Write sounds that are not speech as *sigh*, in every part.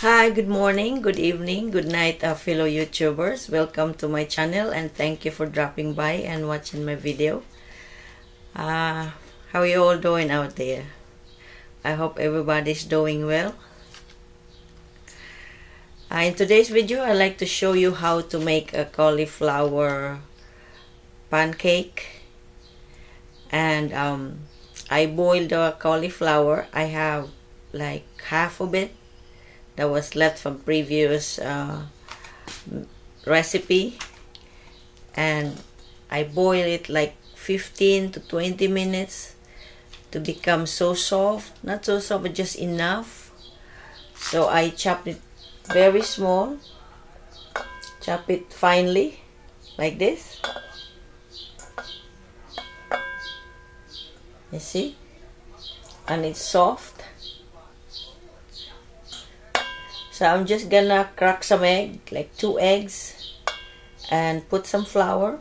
Hi, good morning, good evening, good night, uh, fellow YouTubers. Welcome to my channel and thank you for dropping by and watching my video. Uh, how are you all doing out there? I hope everybody's doing well. Uh, in today's video, I'd like to show you how to make a cauliflower pancake. And um, I boiled the cauliflower. I have like half of it that was left from previous uh, recipe. And I boil it like 15 to 20 minutes to become so soft. Not so soft but just enough. So I chop it very small. Chop it finely like this. You see? And it's soft So I'm just gonna crack some egg, like two eggs, and put some flour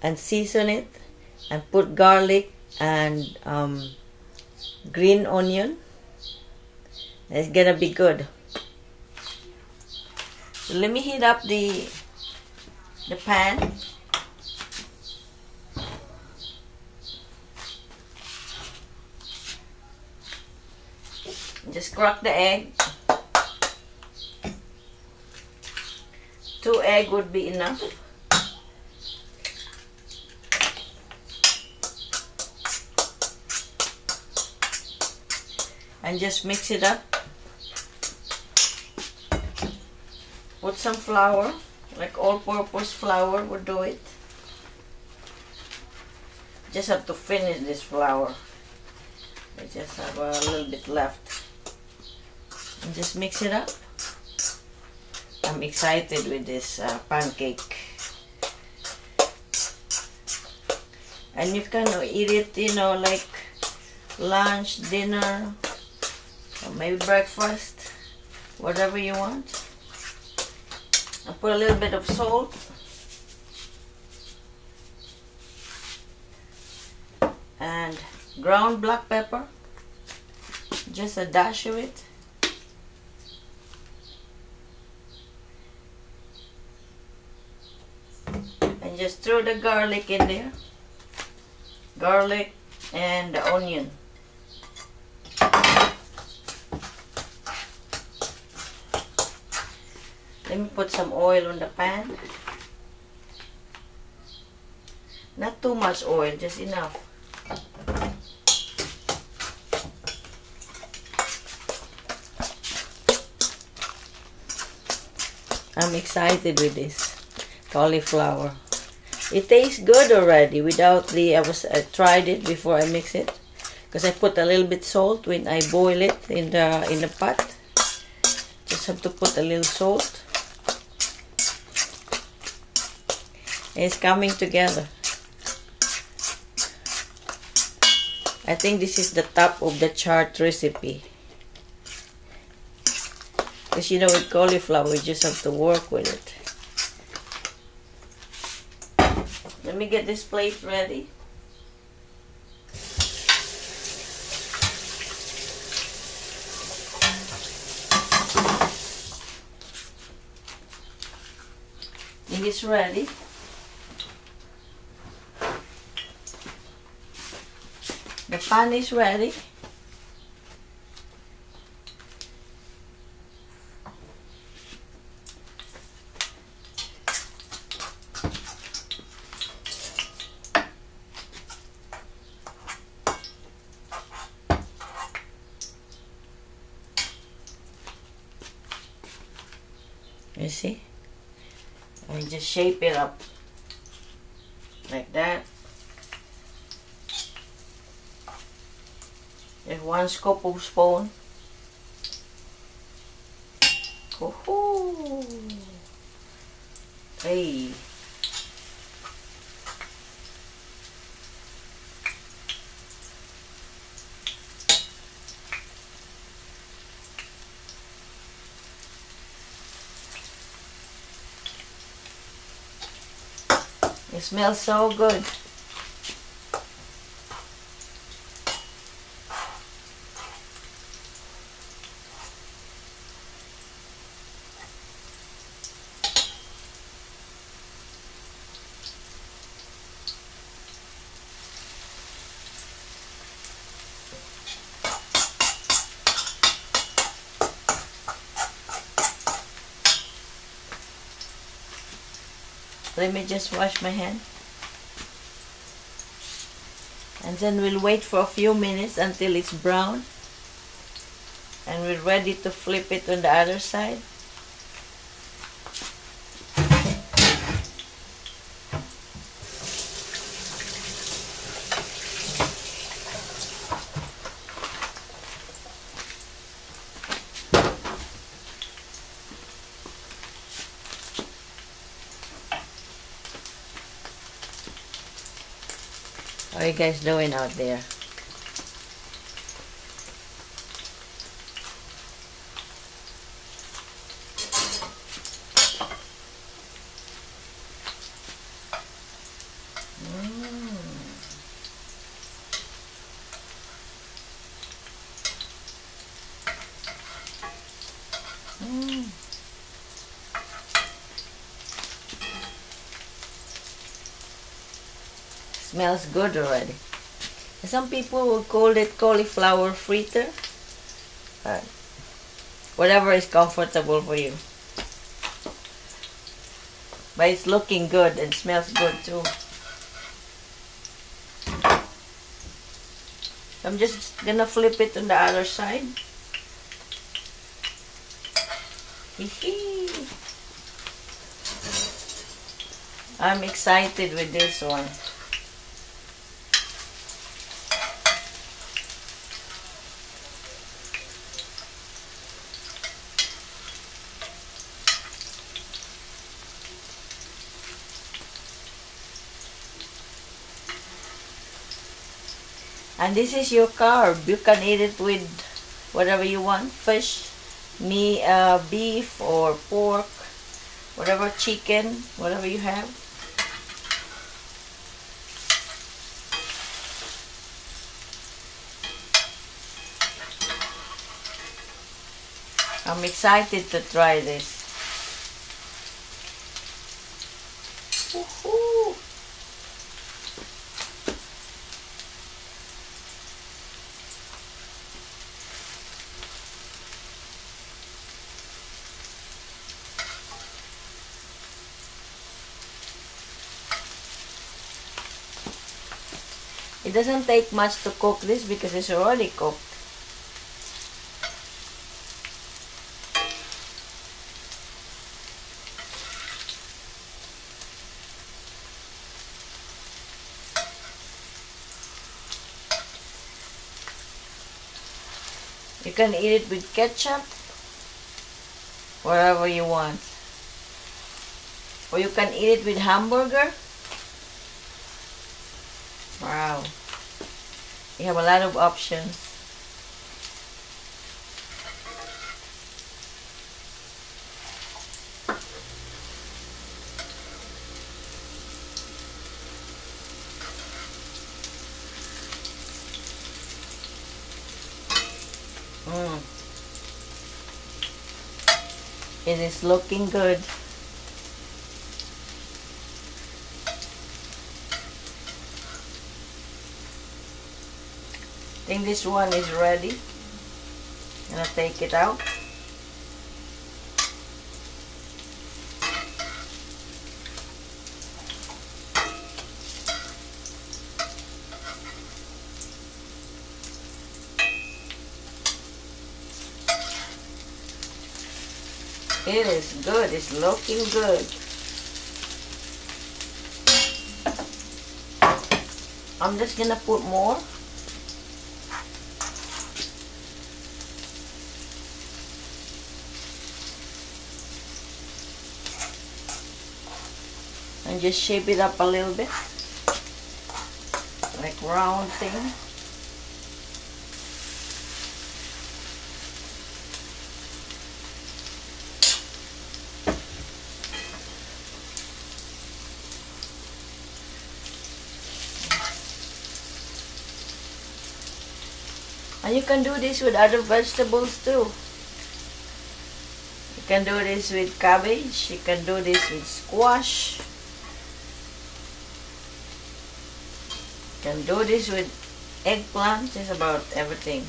and season it and put garlic and um, green onion. It's gonna be good. So let me heat up the the pan. Just crack the egg. Two egg would be enough. And just mix it up. Put some flour, like all-purpose flour would do it. Just have to finish this flour. I just have a little bit left. And just mix it up. I'm excited with this uh, pancake. And you can eat it, you know, like lunch, dinner, or maybe breakfast, whatever you want. I put a little bit of salt. And ground black pepper. Just a dash of it. and just throw the garlic in there. Garlic and the onion. Let me put some oil on the pan. Not too much oil just enough. I'm excited with this cauliflower it tastes good already without the I was I tried it before I mix it. Because I put a little bit salt when I boil it in the in the pot. Just have to put a little salt. It's coming together. I think this is the top of the chart recipe. Because you know with cauliflower you just have to work with it Let me get this plate ready. It is ready. The pan is ready. You see? And just shape it up like that. Just one scoop of spoon. Hey. It smells so good. Let me just wash my hand. And then we'll wait for a few minutes until it's brown. And we're ready to flip it on the other side you guys doing out there? Mm. Smells good already. Some people will call it cauliflower fritter. But whatever is comfortable for you. But it's looking good and smells good too. I'm just gonna flip it on the other side. I'm excited with this one. And this is your carb. You can eat it with whatever you want. Fish, me, uh, beef or pork, whatever chicken, whatever you have. I'm excited to try this. Woohoo! It doesn't take much to cook this because it's already cooked. You can eat it with ketchup, whatever you want. Or you can eat it with hamburger. Wow. You have a lot of options. Mm. It is looking good. This one is ready. I'm Gonna take it out. It is good. It's looking good. I'm just gonna put more. Just shape it up a little bit. Like round thing. And you can do this with other vegetables too. You can do this with cabbage you can do this with squash can do this with eggplant, just about everything.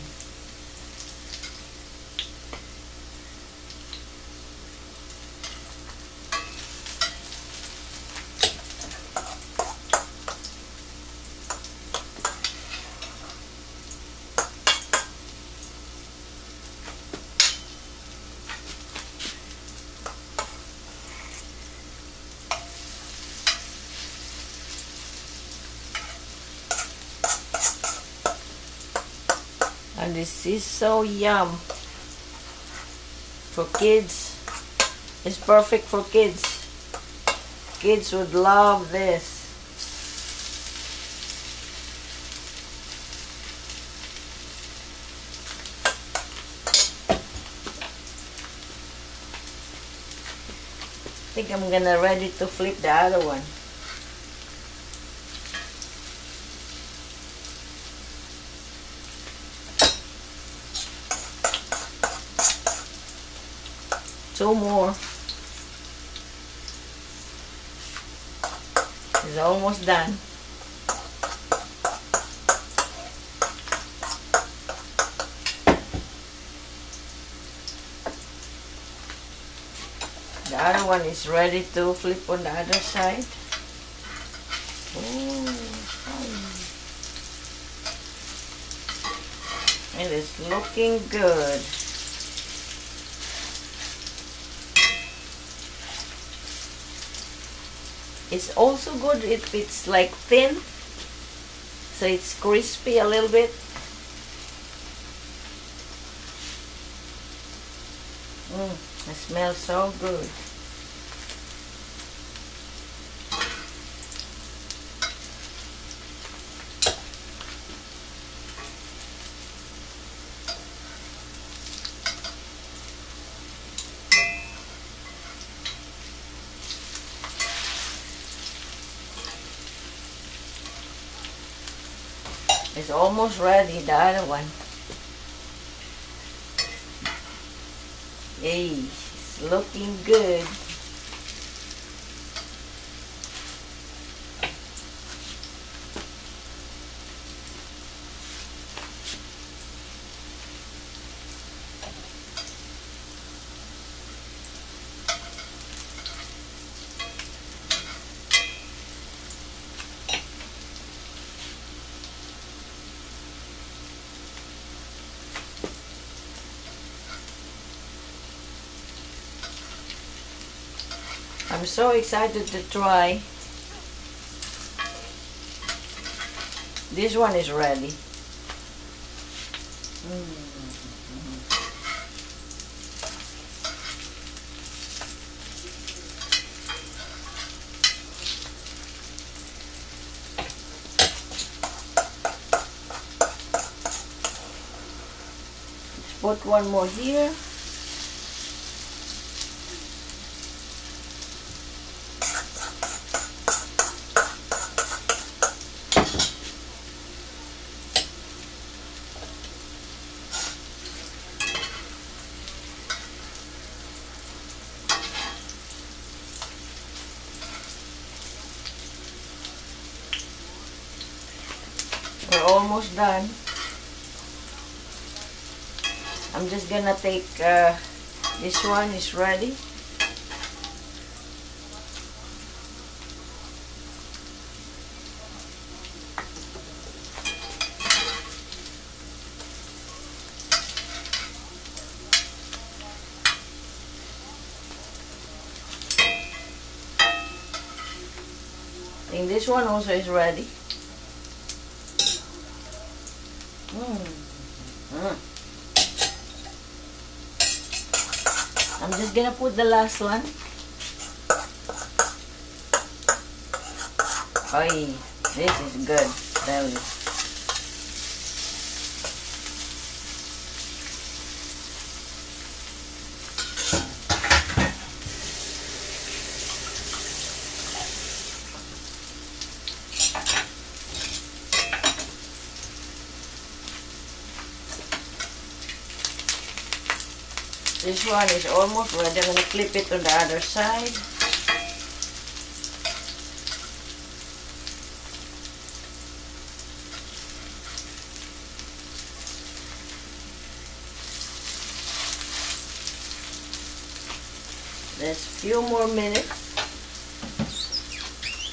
And this is so yum. For kids. It's perfect for kids. Kids would love this. I think I'm gonna ready to flip the other one. Two more. It's almost done. The other one is ready to flip on the other side. Oh, it is looking good. It's also good if it's like thin, so it's crispy a little bit. Mm, it smells so good. Almost ready, the other one. Hey, it's looking good. I'm so excited to try. This one is ready. Put one more here. We're almost done. I'm just gonna take uh, this one is ready. Think this one also is ready. Mm. I'm just gonna put the last one. Oy, this is good, tell This one is almost ready. I'm gonna flip it on the other side. There's few more minutes.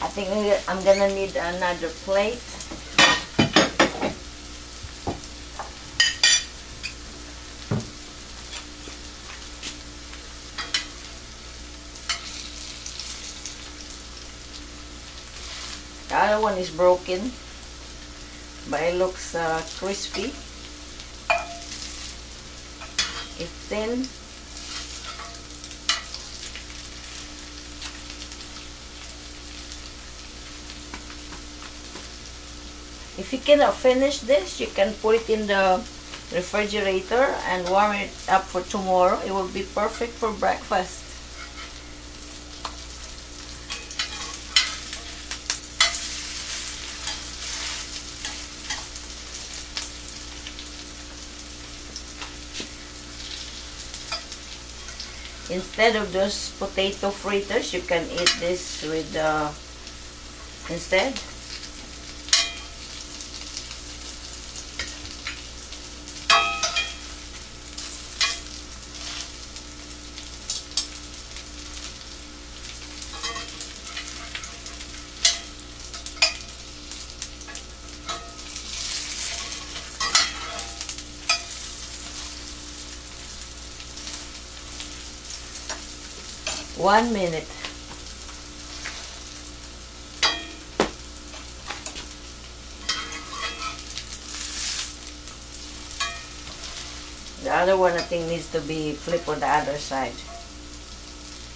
I think I'm gonna need another plate. The other one is broken, but it looks uh, crispy. It's thin. If you cannot finish this, you can put it in the refrigerator and warm it up for tomorrow. It will be perfect for breakfast. Instead of those potato fritters, you can eat this with uh, instead. One minute. The other one I think needs to be flipped on the other side.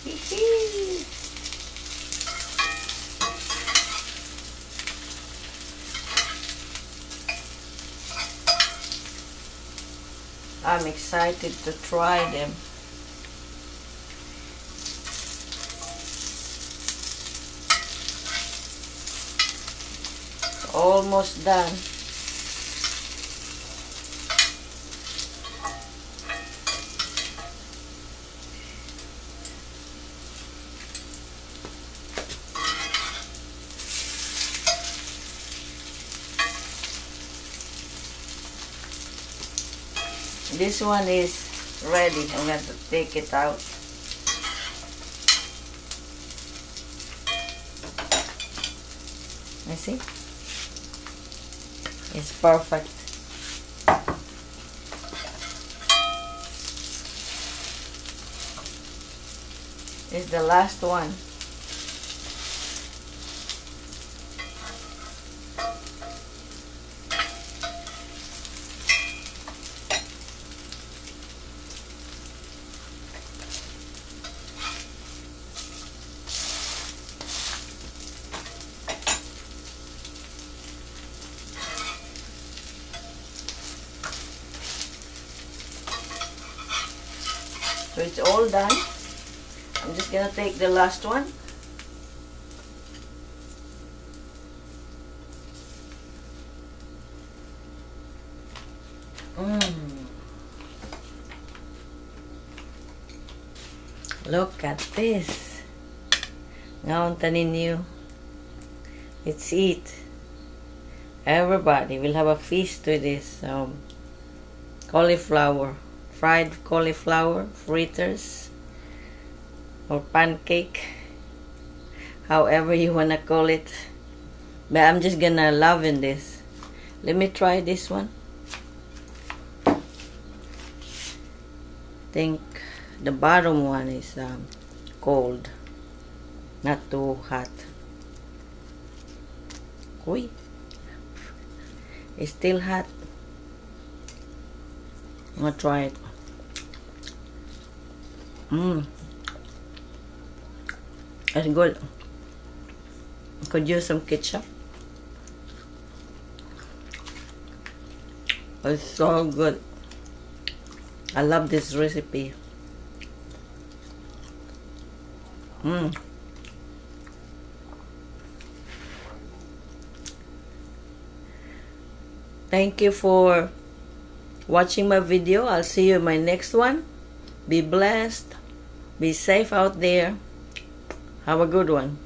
*laughs* I'm excited to try them. Almost done. This one is ready. I'm going to take it out. I see. It's perfect. It's the last one. So it's all done. I'm just gonna take the last one. Mm. Look at this. Ngayon ninyo. It's it. Everybody will have a feast with this um, cauliflower fried cauliflower fritters or pancake however you wanna call it. But I'm just gonna love in this. Let me try this one. Think the bottom one is um, cold not too hot. Uy. it's still hot. I'm gonna try it Mmm. It's good. Could use some ketchup. It's so good. I love this recipe. Mmm. Thank you for watching my video. I'll see you in my next one. Be blessed. Be safe out there. Have a good one.